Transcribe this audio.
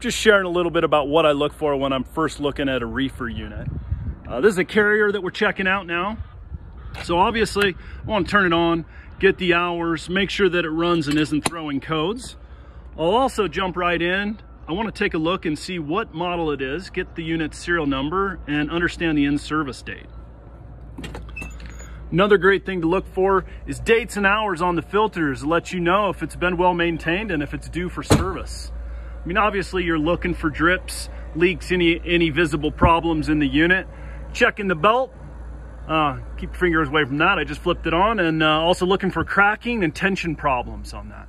just sharing a little bit about what I look for when I'm first looking at a reefer unit. Uh, this is a carrier that we're checking out now. So obviously, I want to turn it on, get the hours, make sure that it runs and isn't throwing codes. I'll also jump right in. I want to take a look and see what model it is, get the unit serial number, and understand the in-service date. Another great thing to look for is dates and hours on the filters. let you know if it's been well maintained and if it's due for service. I mean, obviously you're looking for drips, leaks, any, any visible problems in the unit. Checking the belt, uh, keep your fingers away from that. I just flipped it on and uh, also looking for cracking and tension problems on that.